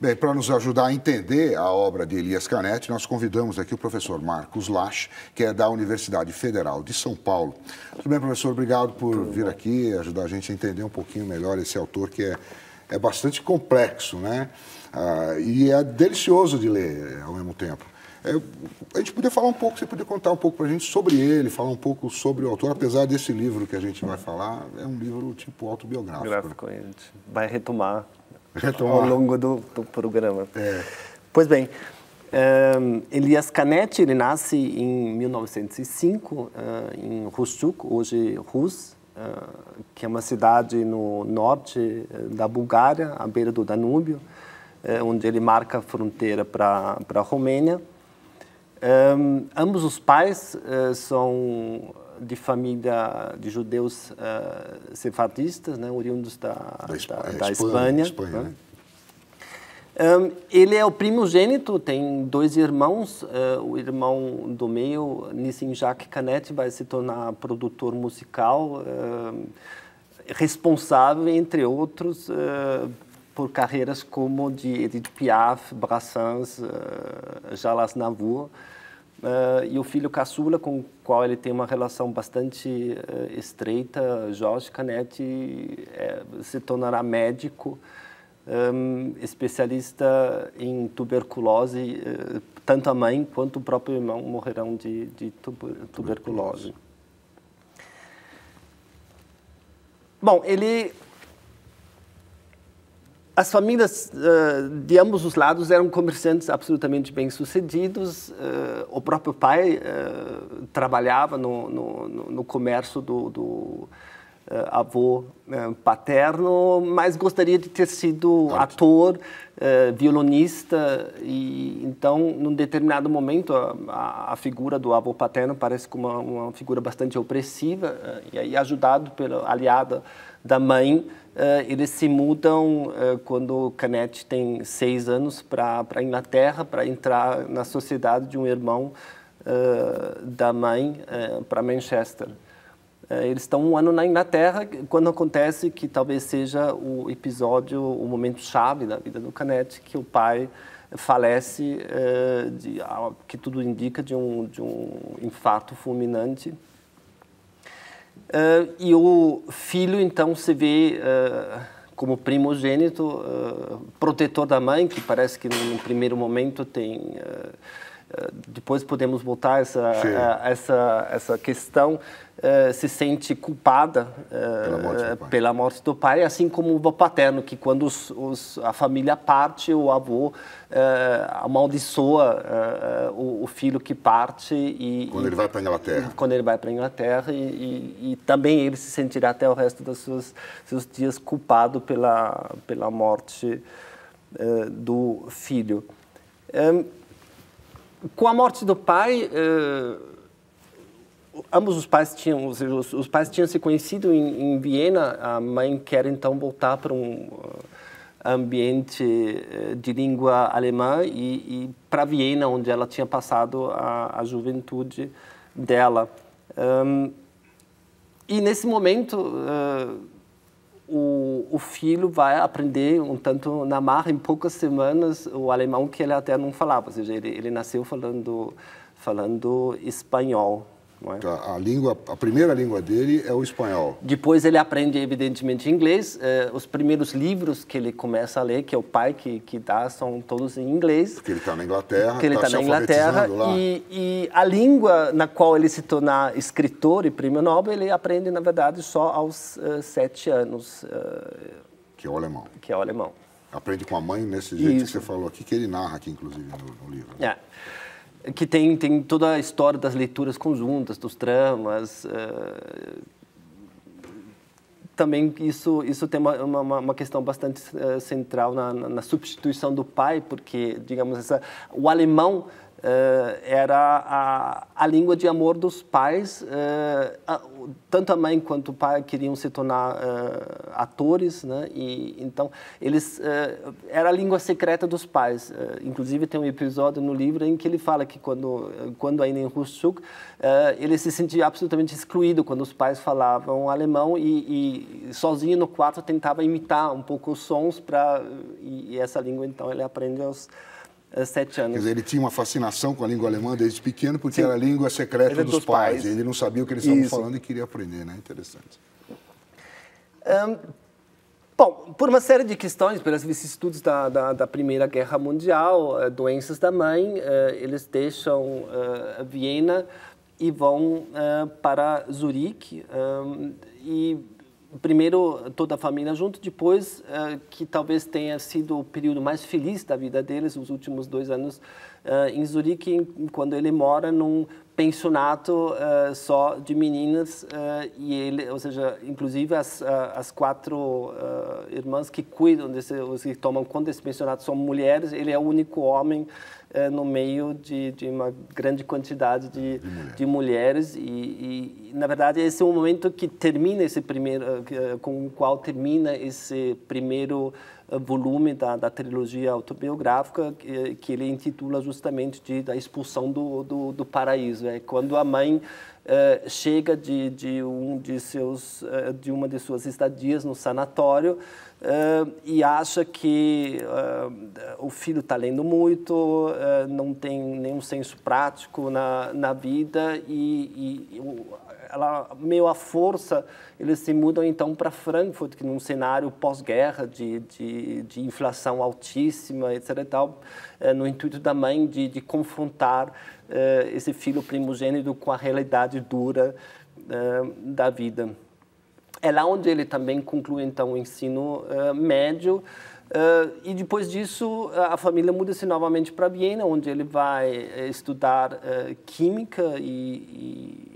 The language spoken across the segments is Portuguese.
Bem, para nos ajudar a entender a obra de Elias Canetti, nós convidamos aqui o professor Marcos Lach, que é da Universidade Federal de São Paulo. Tudo bem, professor? Obrigado por vir aqui ajudar a gente a entender um pouquinho melhor esse autor que é, é bastante complexo, né? Ah, e é delicioso de ler ao mesmo tempo. É, a gente podia falar um pouco, você podia contar um pouco para a gente sobre ele, falar um pouco sobre o autor, apesar desse livro que a gente vai falar, é um livro tipo autobiográfico. Gráfico, a gente vai retomar Retomar. ao longo do, do programa. É. Pois bem, um, Elias Canetti, ele nasce em 1905 uh, em Rushchuk, hoje Rus, uh, que é uma cidade no norte da Bulgária, à beira do Danúbio, onde ele marca a fronteira para a Romênia. Um, ambos os pais são de família de judeus uh, sefardistas, né, oriundos da, da, Espanha. Da, da Espanha, Espanha né? um, ele é o primogênito, tem dois irmãos. Uh, o irmão do meio, Nissim Jacques Canet, vai se tornar produtor musical, uh, responsável, entre outros, por carreiras como de Edith Piaf, Brassens, uh, Jalas Navour. Uh, e o filho caçula, com o qual ele tem uma relação bastante uh, estreita, Jorge Canetti, é, se tornará médico, um, especialista em tuberculose. Uh, tanto a mãe quanto o próprio irmão morrerão de, de tuber tuberculose. Bom, ele as famílias de ambos os lados eram comerciantes absolutamente bem-sucedidos. O próprio pai trabalhava no, no, no, comércio do, do avô paterno, mas gostaria de ter sido ator, violonista. E então, num determinado momento, a, a, figura do avô paterno parece como uma, uma figura bastante opressiva. e aí, ajudado pela aliada da mãe, Uh, eles se mudam uh, quando Canet tem seis anos para a Inglaterra para entrar na sociedade de um irmão uh, da mãe para Manchester. eles estão um ano na Inglaterra quando acontece que talvez seja o episódio, o momento chave da vida do Canet, que o pai falece, de, que tudo indica de um, de um infarto fulminante Uh, e o filho, então, se vê uh, como primogênito, uh, protetor da mãe, que parece que no primeiro momento tem depois podemos voltar a essa, a, essa, essa questão, uh, se sente culpada uh, pela, morte pela, morte do pai, assim como o avô paterno, que quando os, os, a família parte, o avô uh, amaldiçoa o, o, filho que parte. E, quando e, ele vai para a Inglaterra. Quando ele vai para a Inglaterra, e, e, e, também ele se sentirá até o resto dos seus, seus dias culpado pela, pela morte do filho. Um, com a morte do pai, uh, ambos os pais tinham, os, os, pais tinham se conhecido em, em, Viena. A mãe quer então voltar para um uh, ambiente uh, de língua alemã e, e para Viena, onde ela tinha passado a, a juventude dela. Um, e nesse momento o, o, filho vai aprender um tanto na marra, em poucas semanas, o alemão que ele até não falava. Ou seja, ele, ele nasceu falando, falando espanhol. É? A, a, língua, a primeira língua dele é o espanhol. Depois ele aprende, evidentemente, inglês. Eh, os primeiros livros que ele começa a ler, que é o pai que, que dá, são todos em inglês. Porque ele está na Inglaterra. Porque ele está tá na Inglaterra. E, e, a língua na qual ele se torna escritor e prêmio Nobel, ele aprende, na verdade, só aos uh, sete anos. Uh, que é o alemão. Que é o alemão. Aprende com a mãe nesse jeito Isso. que você falou aqui, que ele narra aqui, inclusive, no, no livro. Né? É que tem, tem toda a história das leituras conjuntas, dos dramas. Uh, também isso isso tem uma, uma, uma questão bastante uh, central na, na, na, substituição do pai, porque digamos essa, o alemão Uh, era a, a língua de amor dos pais. Uh, a, tanto a mãe quanto o pai queriam se tornar uh, atores, né? E então eles era a língua secreta dos pais. inclusive tem um episódio no livro em que ele fala que quando quando ainda em Huschuk, ele se sentia absolutamente excluído quando os pais falavam alemão e, e sozinho no quarto tentava imitar um pouco os sons para e, e essa língua então ele aprende aos sete anos. Quer dizer, ele tinha uma fascinação com a língua alemã desde pequeno, porque Sim. era a língua secreta dos, dos, pais. pais. Ele não sabia o que eles estavam falando e queria aprender, né? Interessante. Um, bom, por uma série de questões, pelas vicissitudes da, da, da Primeira Guerra Mundial, uh, doenças da mãe, uh, eles deixam uh, Viena e vão para Zurique. E primeiro toda a família junto, depois uh, que talvez tenha sido o período mais feliz da vida deles, os últimos dois anos uh, em Zurique, quando ele mora num pensionato uh, só de meninas e ele, ou seja, inclusive as, as quatro irmãs que cuidam desse, os que tomam conta desse pensionato são mulheres, ele é o único homem no meio de, de, uma grande quantidade de, de, mulher. de mulheres e, e, na verdade esse é o momento que termina esse primeiro eh, com o qual termina esse primeiro eh, volume da, da trilogia autobiográfica que, que, ele intitula justamente de da expulsão do, do, do paraíso. É quando a mãe Uh, chega de, de, um de seus uh, de uma de suas estadias no sanatório e acha que o filho está lendo muito não tem nenhum senso prático na, na vida e, e ela meio à força eles se mudam então para Frankfurt que num cenário pós-guerra de, de, de, inflação altíssima etc e tal no intuito da mãe de, de confrontar esse filho primogênito com a realidade dura da vida. É lá onde ele também conclui então o ensino médio Uh, e depois disso, a família muda-se novamente para Viena, onde ele vai estudar uh, química e,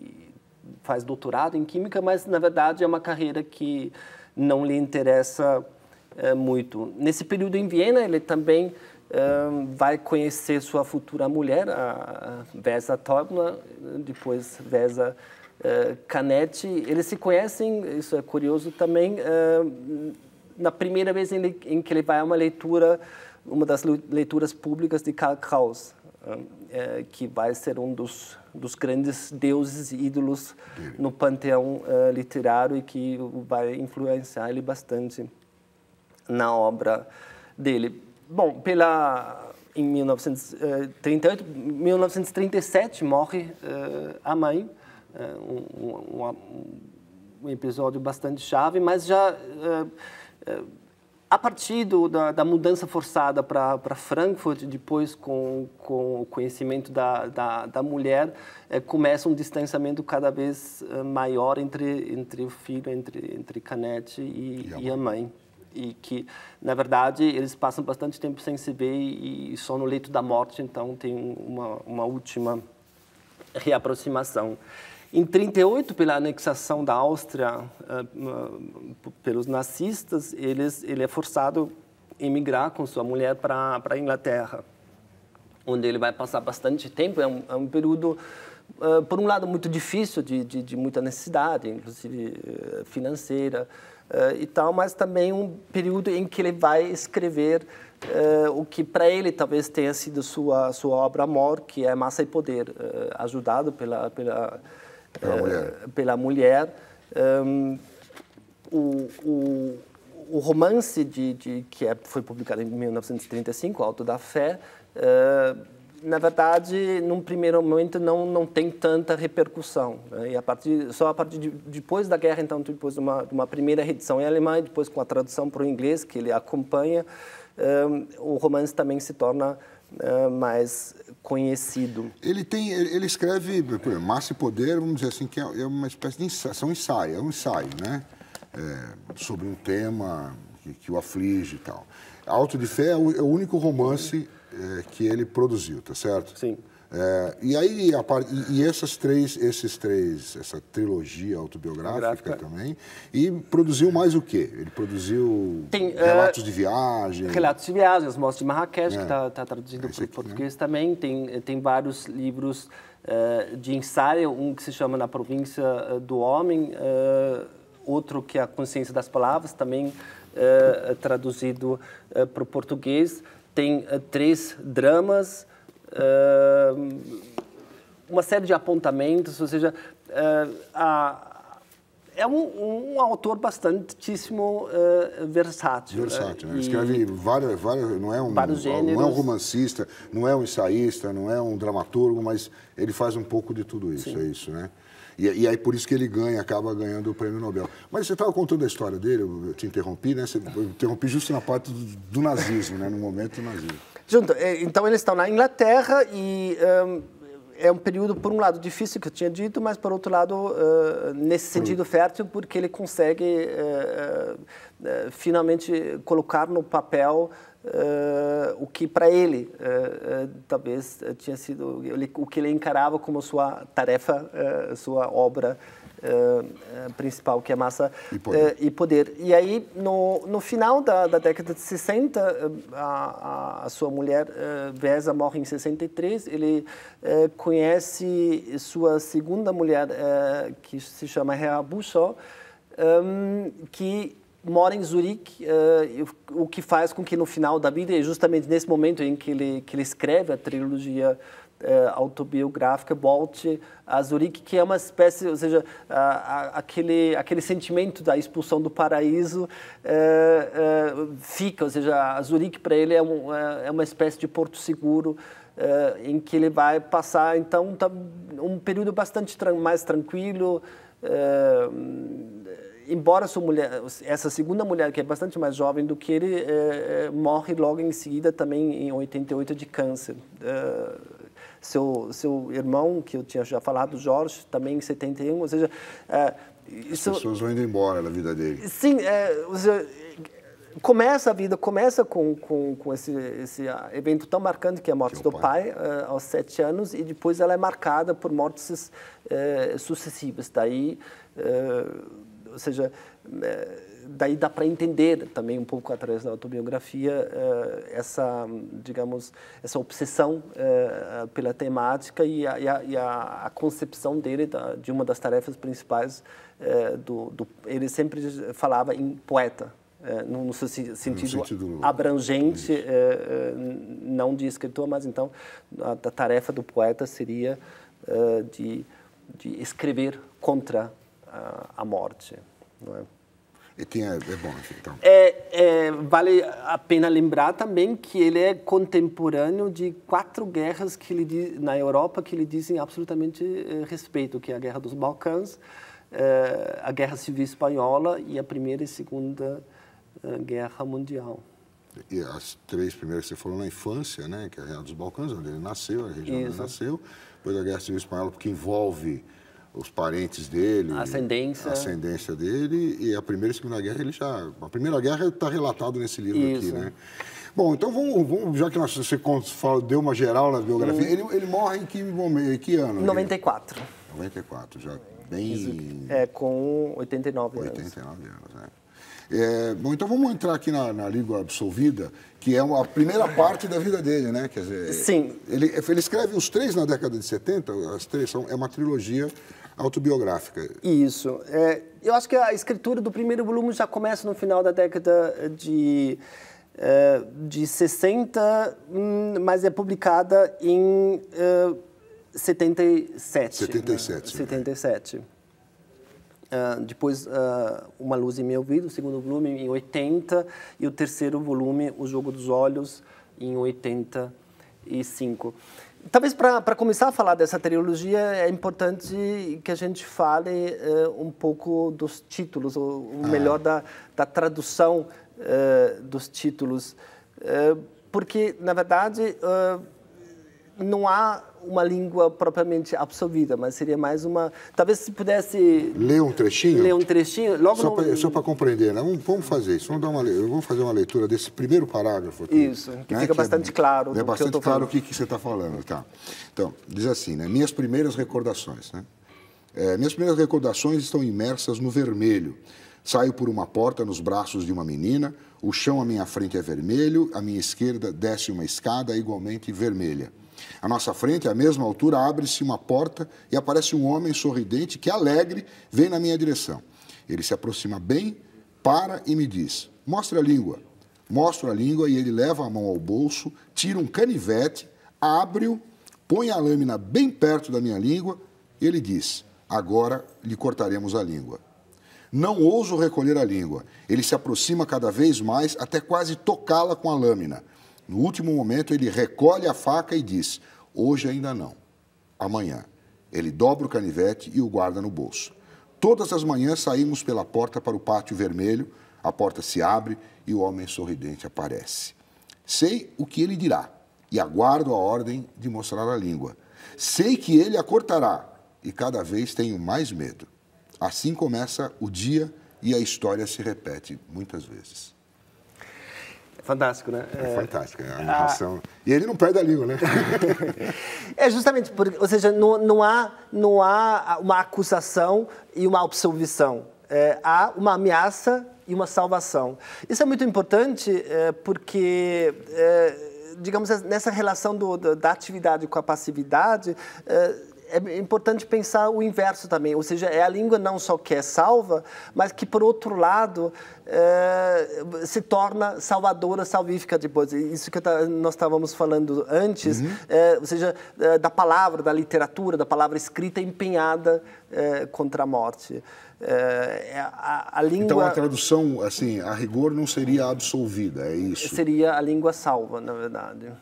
faz doutorado em química, mas na verdade é uma carreira que não lhe interessa uh, muito. Nesse período em Viena, ele também uh, vai conhecer sua futura mulher, a Vesa Tobna, depois Vesa uh, Canetti. Eles se conhecem, isso é curioso também, na primeira vez em, em, que ele vai a uma leitura, uma das leituras públicas de Karl Kraus, é, que vai ser um dos, dos grandes deuses e ídolos no panteão uh, literário e que vai influenciar ele bastante na obra dele. Bom, pela em 1938, 1937 morre uh, a mãe, uh, um, um, um, episódio bastante chave, mas já a partir do, da, da, mudança forçada para Frankfurt, depois com, com o conhecimento da, da, da mulher, é, começa um distanciamento cada vez eh, maior entre, entre o filho, entre, entre Canete e, e, a mãe. E que, na verdade, eles passam bastante tempo sem se ver e, e só no leito da morte, então tem uma, uma última reaproximação. Em 38, pela anexação da Áustria uh, pelos nazistas, eles, ele é forçado a emigrar com sua mulher para a Inglaterra, onde ele vai passar bastante tempo. É um, é um período, uh, por um lado, muito difícil, de, de, de muita necessidade, inclusive uh, financeira e tal, mas também um período em que ele vai escrever o que para ele talvez tenha sido sua sua obra amor, que é Massa e Poder, ajudado pela pela pela mulher. Eh, pela mulher. Um, o, o, o, romance de, de que é, foi publicado em 1935, Alto da Fé, uh, na verdade, num primeiro momento não não tem tanta repercussão. Né? E a partir só a partir de, depois da guerra, então depois de uma, de uma primeira edição em alemão, depois com a tradução para o inglês que ele acompanha, um, o romance também se torna uh, mais conhecido. Ele tem, ele escreve, Massa e Poder, vamos dizer assim, que é, é uma espécie de ensaio, são ensaio, é um ensaio, né? É, sobre um tema que, que, o aflige e tal. Alto de Fé é o, é o único romance é, que ele produziu, tá certo? Sim. É, e aí, a e essas três, esses três, essa trilogia autobiográfica Biográfica. também, e produziu mais o quê? Ele produziu Tem, relatos eh, de viagem. Relatos de viagens, As Mostras de Marrakech, É. que está traduzido Esse para o né? português também. Tem, tem vários livros eh, de ensaio, um que se chama Na Província do Homem, eh, outro que é A Consciência das Palavras, também traduzido para o português. Tem três dramas, eh, uma série de apontamentos, ou seja, eh, a- é um, um autor bastantíssimo eh, versátil. Versátil, né? E- Escreve várias, várias, não é um, Vários não é um gêneros. romancista, não é um ensaísta, não é um dramaturgo, mas ele faz um pouco de tudo isso, é isso, né? E, e aí por isso que ele ganha, acaba ganhando o prêmio Nobel. Mas você estava contando a história dele, eu te interrompi, né? Você, eu interrompi justo na parte do, do nazismo, né? No momento do nazismo. Junto, eh, então eles estão na Inglaterra e ehm, é um período, por um lado, difícil, que eu tinha dito, mas, por outro lado, eh, nesse sentido fértil, porque ele consegue eh, eh, finalmente colocar no papel o que, para ele, talvez tinha sido ele- o que ele encarava como sua tarefa, sua obra eh, eh, principal, que é massa E poder. eh, e poder. E aí, no, no final da, da década de 60, eh, a, a, a sua mulher, Vesa, morre em 63. Ele conhece sua segunda mulher, que se chama Rea Buchó, ehm, que mora em Zurique, e o- o que faz com que no final da vida, e justamente nesse momento em que ele, que ele escreve a trilogia eh, autobiográfica, volte a Zurique, que é uma espécie, ou seja, aquele, aquele sentimento da expulsão do paraíso eh, eh, fica, ou seja, a Zurique para ele é, um, é é uma espécie de porto seguro em que ele vai passar, então, tá um período bastante mais tranquilo, embora sua mulher, essa segunda mulher, que é bastante mais jovem do que ele, morre logo em seguida também em 88 de câncer. Seu, seu irmão, que eu tinha já falado, Jorge, também em 71, ou seja, As isso... pessoas vão indo embora da vida dele. Sim, é, ou seja, começa a vida, começa com, com, com esse, esse ah, evento tão marcante que é a morte é do pai, eh, aos sete anos, e depois ela é marcada por mortes eh, sucessivas. Daí, eh, ou seja, eh, daí dá para entender também um pouco através da autobiografia eh, essa, digamos, essa obsessão eh, pela temática e a, e a, e a- concepção dele de uma das tarefas principais do, do ele sempre falava em poeta eh, no, no seu se- sentido, sentido- abrangente eh, não de escritor mas então a, a tarefa do poeta seria de, de escrever contra a, morte não é? E tinha, é bom, enfim, então. É, é, vale a pena lembrar também que ele é contemporâneo de quatro guerras que ele na Europa que lhe dizem absolutamente eh, respeito, que é a Guerra dos Balcãs, eh, a Guerra Civil Espanhola e a Primeira e Segunda eh, Guerra Mundial. E as três primeiras que você falou na infância, né? Que é a Guerra dos Balcãs, onde ele nasceu, a região onde ele nasceu. Depois a Guerra Civil Espanhola, porque envolve os parentes dele. A ascendência. A ascendência dele. E a Primeira e Segunda Guerra, ele já... A Primeira Guerra está relatado nesse livro aqui, Isso. né? Bom, então vamos, vamos já que nós, você fala- deu uma geral na biografia, ele, ele morre em que, em que ano? 94, 94, já bem... é, com 89 anos. 89 anos, né? É, bom, então vamos entrar aqui na, na Língua Absolvida, que é uma, a primeira parte da vida dele, né? Quer dizer, Sim. Ele, ele escreve os três na década de 70, as três são, é uma trilogia autobiográfica. Isso. É, eu acho que a escritura do primeiro volume já começa no final da década de, eh, de 60, hum, mas é publicada em eh, 77. 77, né? sim. 77. Ah, depois, ah, Uma Luz em Meu Ouvido, o segundo volume em 80, e o terceiro volume, O Jogo dos Olhos, em 85. Talvez para começar a falar dessa trilogia, é importante que a gente fale eh, um pouco dos títulos, ou ou melhor, da, da tradução eh, dos títulos. Eh, porque, na verdade, não há uma língua propriamente absorvida, mas seria mais uma. Talvez se pudesse. Ler um trechinho? Ler um trechinho, logo Só no... para compreender, né? vamos fazer isso. Vamos, dar uma, vamos fazer uma leitura desse primeiro parágrafo aqui. Isso, que né? fica que bastante é, claro. É bastante claro o que, que você está falando. Tá. Então, diz assim, né? Minhas primeiras recordações. Né? É, minhas primeiras recordações estão imersas no vermelho. Saio por uma porta nos braços de uma menina, o chão à minha frente é vermelho, à minha esquerda desce uma escada igualmente vermelha. À nossa frente, à mesma altura, abre-se uma porta e aparece um homem sorridente que, alegre, vem na minha direção. Ele se aproxima bem, para e me diz: Mostre a língua. Mostro a língua e ele leva a mão ao bolso, tira um canivete, abre-o, põe a lâmina bem perto da minha língua e ele diz: Agora lhe cortaremos a língua. Não ouso recolher a língua. Ele se aproxima cada vez mais até quase tocá-la com a lâmina. No último momento, ele recolhe a faca e diz: Hoje ainda não, amanhã. Ele dobra o canivete e o guarda no bolso. Todas as manhãs saímos pela porta para o pátio vermelho, a porta se abre e o homem sorridente aparece. Sei o que ele dirá e aguardo a ordem de mostrar a língua. Sei que ele a cortará e cada vez tenho mais medo. Assim começa o dia e a história se repete muitas vezes. Fantástico, né? É, é fantástico, é a narração. Ah. E ele não perde a língua, né? é justamente porque, ou seja, não, não, há, não há uma acusação e uma absolvição. É, há uma ameaça e uma salvação. Isso é muito importante é, porque, é, digamos, nessa relação do, da atividade com a passividade, é, importante pensar o inverso também, ou seja, é a língua não só que é salva, mas que, por outro lado, é, se torna salvadora, salvífica depois. Isso que nós estávamos falando antes, uhum. é, ou seja, é, da palavra, da literatura, da palavra escrita empenhada contra a morte. É, a, a, língua... Então, a tradução, assim, a rigor não seria absolvida, é isso? Seria a língua salva, na verdade.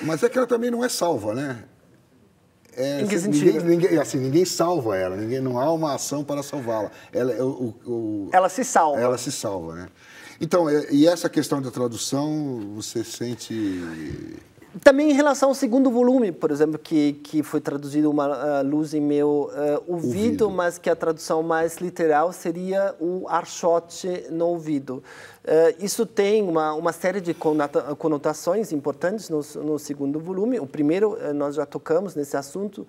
Mas é que ela também não é salva, né? É, em que sentido? Ninguém, ninguém, assim, ninguém salva ela, ninguém, não há uma ação para salvá-la. Ela, o, o, ela se salva. Ela se salva, né? Então, é, e essa questão da tradução, você sente também em relação ao segundo volume, por exemplo, que, que foi traduzido Uma uh, Luz em Meu uh, ouvido, ouvido, mas que a tradução mais literal seria o archote no ouvido. Uh, isso tem uma, uma série de conotações importantes no, no segundo volume. O primeiro, nós já tocamos nesse assunto,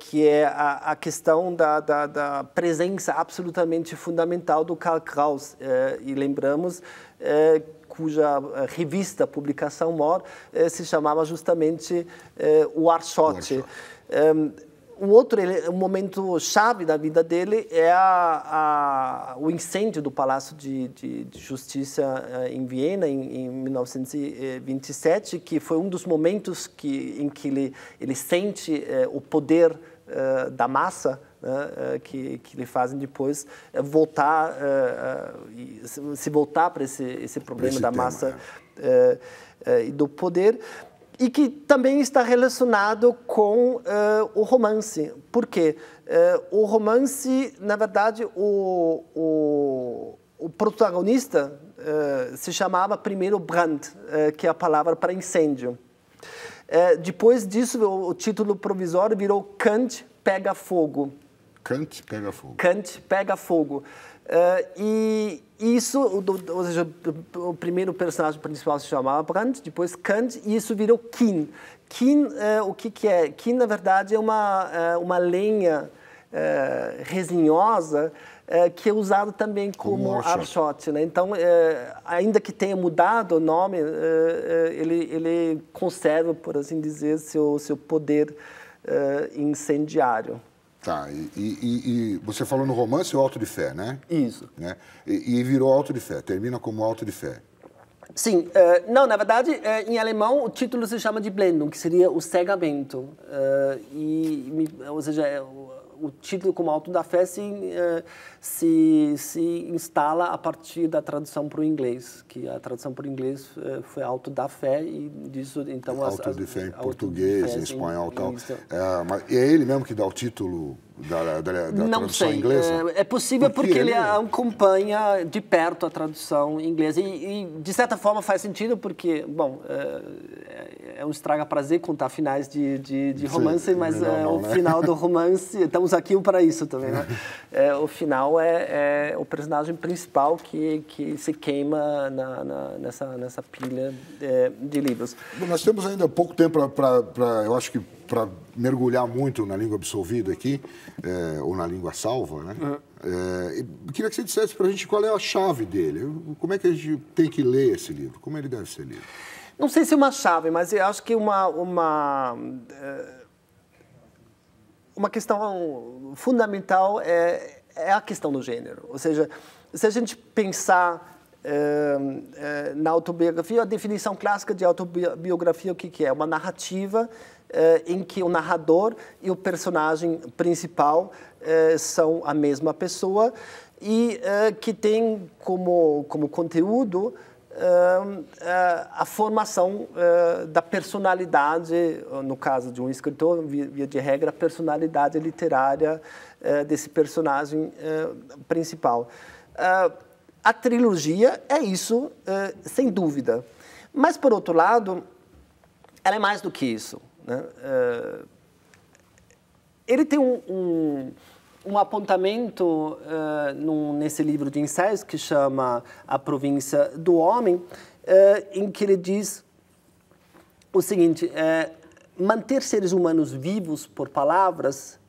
que é a, a questão da, da, da, presença absolutamente fundamental do Karl Kraus. e lembramos cuja eh, revista, publicação maior, eh, se chamava justamente eh, O Archote. O outro o momento chave da vida dele é a, a, o incêndio do Palácio de, de, de Justiça em Viena, em, em, 1927, que foi um dos momentos que, em que ele, ele sente o poder da massa né, eh, que, que lhe fazem depois eh, voltar, eh, se voltar para esse, esse problema esse da tema, massa é. e do poder e que também está relacionado com uh, o romance. Por quê? Uh, o romance, na verdade, o, o, o protagonista uh, se chamava primeiro Brand, que é a palavra para incêndio. depois disso, o, o título provisório virou Kant pega fogo. Kant pega fogo. Kant pega fogo. Uh, e isso, ou seja, o primeiro personagem principal se chamava Brandt, depois Kant, e isso virou Kin. Kin, uh, o que, que é? Kin, na verdade, é uma, uh, uma lenha resinhosa que é usado também como, como archote. Né? Então, ainda que tenha mudado o nome, ele, ele conserva, por assim dizer, seu, seu poder incendiário. Tá, e, e, e, você falou no romance o Alto de Fé, né? Isso. Né? E, e virou Alto de Fé, termina como Alto de Fé. Sim, uh, não, na verdade, uh, em alemão o título se chama de Blendung, que seria o cegamento. Uh, e, ou seja, é o título como Alto da Fé se, se, se instala a partir da tradução para o inglês, que a tradução para o inglês foi Alto da Fé e disso então Alto as, de Fé em português, fé, em espanhol, tal. É, mas é ele mesmo que dá o título da, da, da não sei. inglesa? É, é possível porque, porque ele, ele, acompanha de perto a tradução inglesa. E, e, de certa forma, faz sentido porque, bom, é, é, é um estraga-prazer contar finais de, de, de romance, Sim, mas não, é, não, o né? final do romance, estamos aqui para isso também, né? É, o final é, é, o personagem principal que, que se queima na, na nessa, nessa pilha é, de livros. Bom, nós temos ainda pouco tempo para, eu acho que para mergulhar muito na língua absolvida aqui, é, ou na língua salva, né? Uhum. É, queria que você dissesse para a gente qual é a chave dele, como é que a gente tem que ler esse livro, como ele deve ser lido. Não sei se é uma chave, mas eu acho que uma, uma, uma questão fundamental é, é a questão do gênero. Ou seja, se a gente pensar é, é, na autobiografia, a definição clássica de autobiografia, o que, que é? Uma narrativa é, em que o narrador e o personagem principal são a mesma pessoa e que tem como, como conteúdo a formação da personalidade, no caso de um escritor, via de regra, a personalidade literária desse personagem principal. A trilogia é isso, sem dúvida. Mas, por outro lado, ela é mais do que isso. Né? Ele tem um, um um apontamento uh, num, nesse livro de ensaios que chama A Província do Homem, uh, em que ele diz o seguinte: uh, manter seres humanos vivos por palavras,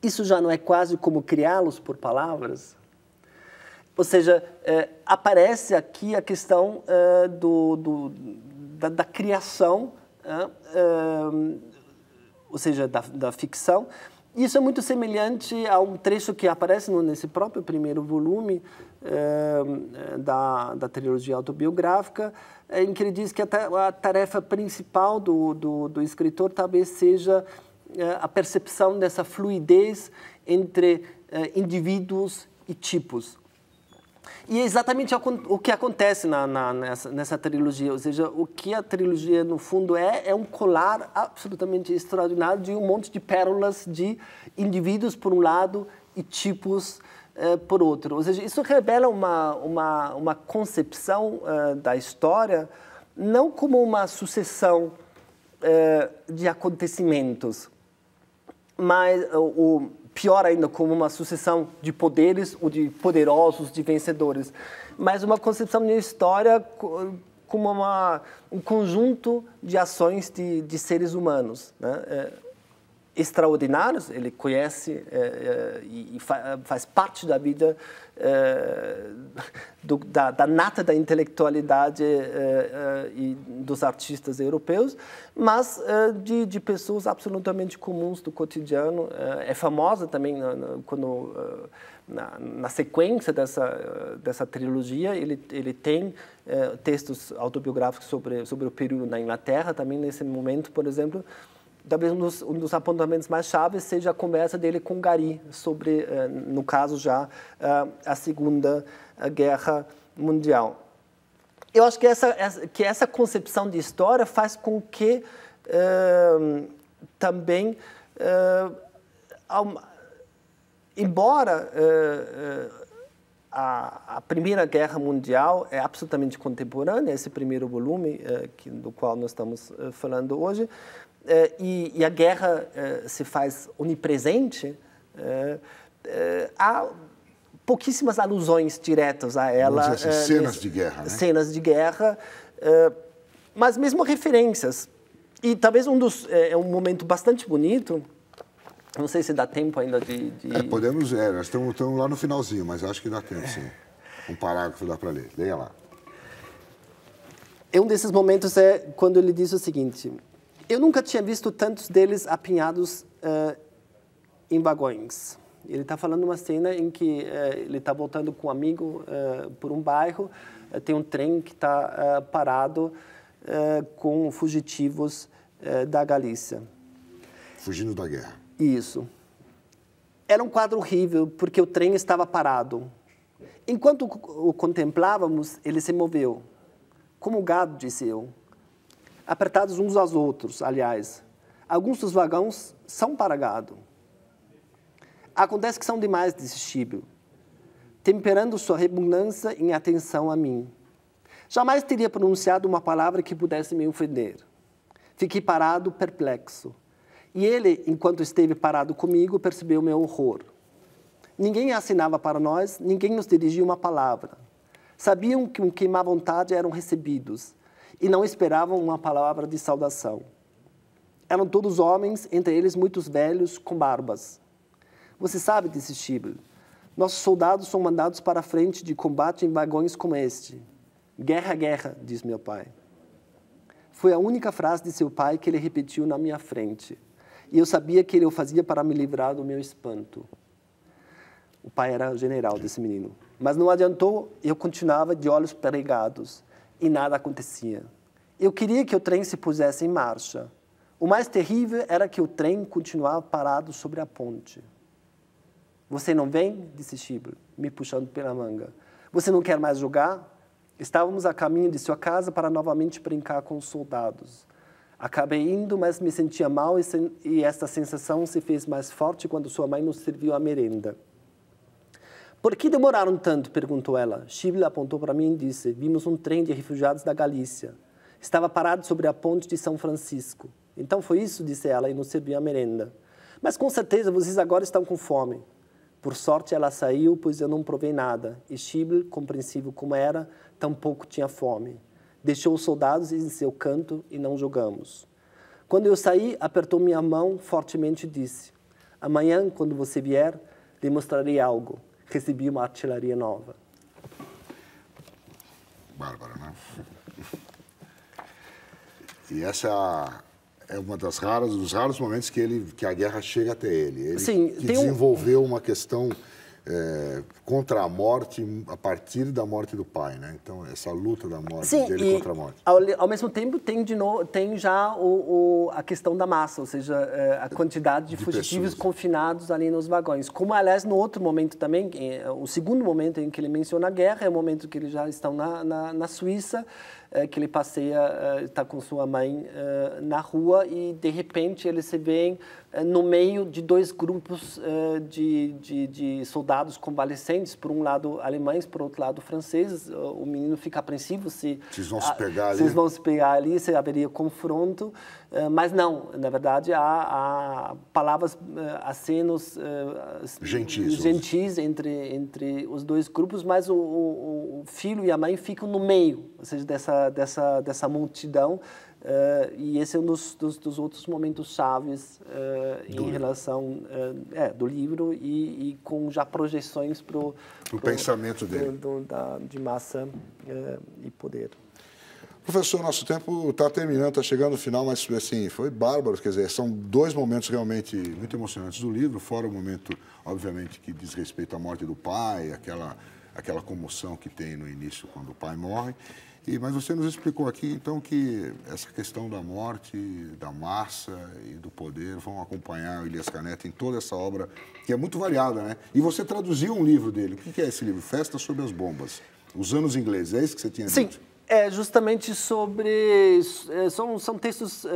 isso já não é quase como criá-los por palavras? Ou seja, aparece aqui a questão do, do da, da, criação, ou seja, da, da ficção, isso é muito semelhante a um trecho que aparece nesse próprio primeiro volume eh, da, da trilogia autobiográfica, eh, em que ele diz que a, a tarefa principal do, do, do, escritor talvez seja eh, a percepção dessa fluidez entre indivíduos e tipos. E é exatamente o que acontece na, na, nessa, nessa, trilogia. Ou seja, o que a trilogia, no fundo, é, é um colar absolutamente extraordinário de um monte de pérolas de indivíduos, por um lado, e tipos eh, por outro. Ou seja, isso revela uma, uma, uma concepção uh, da história não como uma sucessão uh, de acontecimentos, mas o pior ainda, como uma sucessão de poderes ou de poderosos, de vencedores, mas uma concepção de história como uma, um conjunto de ações de, de seres humanos. Né? É, extraordinários, ele conhece é, e faz parte da vida é, do, da, da, nata da intelectualidade e dos artistas europeus, mas de, de, pessoas absolutamente comuns do cotidiano. é famosa também quando na, na, sequência dessa dessa trilogia ele ele tem textos autobiográficos sobre sobre o período na Inglaterra também nesse momento, por exemplo talvez um dos, um dos, apontamentos mais chaves seja a conversa dele com Gary sobre, uh, no caso já, uh, a Segunda Guerra Mundial. Eu acho que essa, que essa concepção de história faz com que uh, também, embora a, a, Primeira Guerra Mundial é absolutamente contemporânea, esse primeiro volume que, do qual nós estamos falando hoje, eh, e, e, a guerra eh, se faz onipresente, eh, há pouquíssimas alusões diretas a ela. Assim, cenas de guerra, né? Cenas de guerra, mas mesmo referências. E talvez um dos é um momento bastante bonito. Não sei se dá tempo ainda de. de... É, podemos, é, nós estamos, estamos lá no finalzinho, mas acho que dá tempo, sim. Um parágrafo dá para ler. Leia lá. E um desses momentos é quando ele diz o seguinte: eu nunca tinha visto tantos deles apinhados uh, em vagões. Ele está falando uma cena em que uh, ele está voltando com um amigo uh, por um bairro, tem um trem que está parado com fugitivos da Galícia. Fugindo da guerra. Isso. Era um quadro horrível, porque o trem estava parado. Enquanto o contemplávamos, ele se moveu. Como gado, disse eu apertados uns aos outros, aliás. Alguns dos vagões são para gado. Acontece que são demais desse chibio, temperando sua repugnância em atenção a mim. Jamais teria pronunciado uma palavra que pudesse me ofender. Fiquei parado, perplexo. E ele, enquanto esteve parado comigo, percebeu meu horror. Ninguém assinava para nós, ninguém nos dirigia uma palavra. Sabiam que o que má vontade eram recebidos e não esperavam uma palavra de saudação. Eram todos homens, entre eles muitos velhos com barbas. Você sabe, disse Schiebel, nossos soldados são mandados para a frente de combate em vagões como este. Guerra, guerra, diz meu pai. Foi a única frase de seu pai que ele repetiu na minha frente. E eu sabia que ele o fazia para me livrar do meu espanto. O pai era general desse menino. Mas não adiantou, eu continuava de olhos pregados e nada acontecia. Eu queria que o trem se pusesse em marcha. O mais terrível era que o trem continuava parado sobre a ponte. Você não vem? disse Chibro, me puxando pela manga. Você não quer mais jogar? Estávamos a caminho de sua casa para novamente brincar com os soldados. Acabei indo, mas me sentia mal e, e esta sensação se fez mais forte quando sua mãe nos serviu a merenda. Por que demoraram tanto? perguntou ela. Chibla apontou para mim e disse: Vimos um trem de refugiados da Galícia. Estava parado sobre a ponte de São Francisco. Então foi isso, disse ela, e nos serviu a merenda. Mas com certeza vocês agora estão com fome. Por sorte ela saiu, pois eu não provei nada. E Chibla, compreensivo como era, tampouco tinha fome. Deixou os soldados em seu canto e não jogamos. Quando eu saí, apertou minha mão fortemente e disse: Amanhã, quando você vier, lhe mostrarei algo recebi uma artilharia nova. Bárbara, né? E essa é uma das raras, dos raros momentos que ele, que a guerra chega até ele. Ele Sim, desenvolveu um... uma questão é, contra a morte a partir da morte do pai, né? Então essa luta da morte Sim, dele contra a morte. Ao, ao mesmo tempo tem de novo, tem já o, o, a questão da massa, ou seja, é, a quantidade de, de fugitivos pessoas. confinados ali nos vagões. Como aliás no outro momento também, é, o segundo momento em que ele menciona a guerra é o momento que eles já estão na, na, na Suíça que ele passeia, está com sua mãe na rua e de repente eles se veem no meio de dois grupos de, de, de soldados convalescentes, por um lado alemães, por outro lado franceses. O menino fica apreensivo se vocês vão se pegar ali, se vão se pegar ali, se haveria confronto, mas não. Na verdade há, há palavras, acenos gentis, gentis entre entre os dois grupos, mas o, o, o filho e a mãe ficam no meio, ou seja, dessa dessa, dessa, multidão. Uh, e esse é um dos, dos, dos outros momentos chaves uh, em relação uh, é, do livro e, e, com já projeções para o pensamento dele do, da, de massa e poder. Professor, nosso tempo está terminando, está chegando no final, mas assim foi bárbaro. Quer dizer, são dois momentos realmente muito emocionantes do livro, fora o momento, obviamente, que diz respeito à morte do pai, aquela aquela comoção que tem no início quando o pai morre. E, mas você nos explicou aqui, então, que essa questão da morte, da massa e do poder vão acompanhar o Elias Caneta em toda essa obra, que é muito variada, né? E você traduziu um livro dele. O que é esse livro? Festa sobre as Bombas. Os anos ingleses, é isso que você tinha Sim. dito? Sim. É justamente sobre. É, são, são textos uh,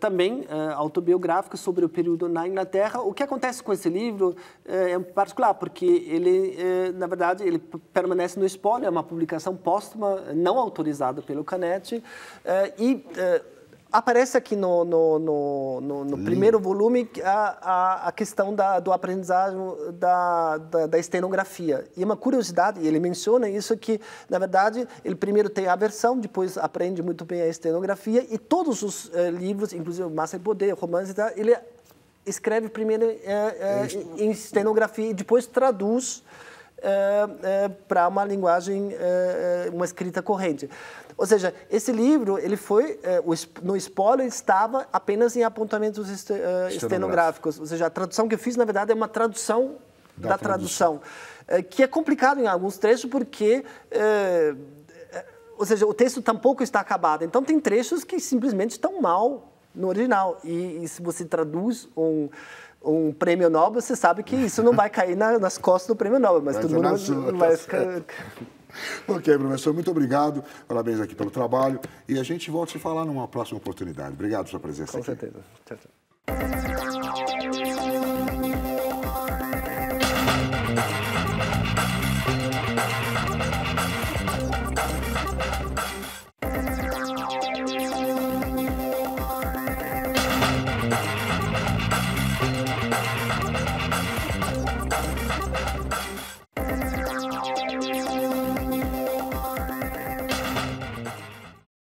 também uh, autobiográficos sobre o período na Inglaterra. O que acontece com esse livro uh, é particular, porque ele, na verdade, ele permanece no espólio, é uma publicação póstuma, não autorizada pelo Canet, e aparece aqui no, no, no, no, no primeiro volume a, a, a questão da, do aprendizagem da, da, da, estenografia. E uma curiosidade, ele menciona isso, que, na verdade, ele primeiro tem a versão, depois aprende muito bem a estenografia, e todos os uh, livros, inclusive Massa de Poder, romance, ele escreve primeiro uh, uh, em estenografia e depois traduz para uma linguagem, uma escrita corrente. Ou seja, esse livro, ele foi, eh, no spoiler estava apenas em apontamentos eh, estenográficos. Ou seja, a tradução que eu fiz, na verdade, é uma tradução da, da tradução. tradução. Eh, que é complicado em alguns trechos, porque ou seja, o texto tampouco está acabado. Então, tem trechos que simplesmente estão mal no original. E, e se você traduz um, um prêmio Nobel, você sabe que isso não vai cair na, nas costas do prêmio Nobel, mas, mas todo mundo vai... Tá ok, professor, muito obrigado. Parabéns aqui pelo trabalho. E a gente volta a se falar numa próxima oportunidade. Obrigado pela sua presença Com aqui. Com certeza. Tchau, tchau.